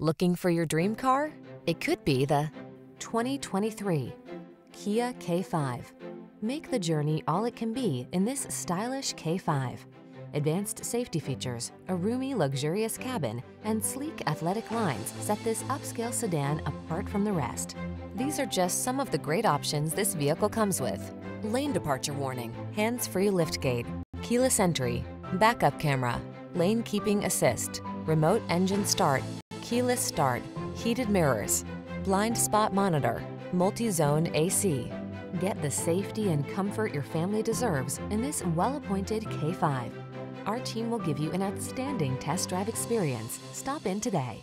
Looking for your dream car? It could be the 2023 Kia K5. Make the journey all it can be in this stylish K5. Advanced safety features, a roomy, luxurious cabin, and sleek athletic lines set this upscale sedan apart from the rest. These are just some of the great options this vehicle comes with. Lane departure warning, hands-free liftgate, keyless entry, backup camera, lane keeping assist, remote engine start, keyless start, heated mirrors, blind spot monitor, multi-zone AC. Get the safety and comfort your family deserves in this well-appointed K5. Our team will give you an outstanding test drive experience. Stop in today.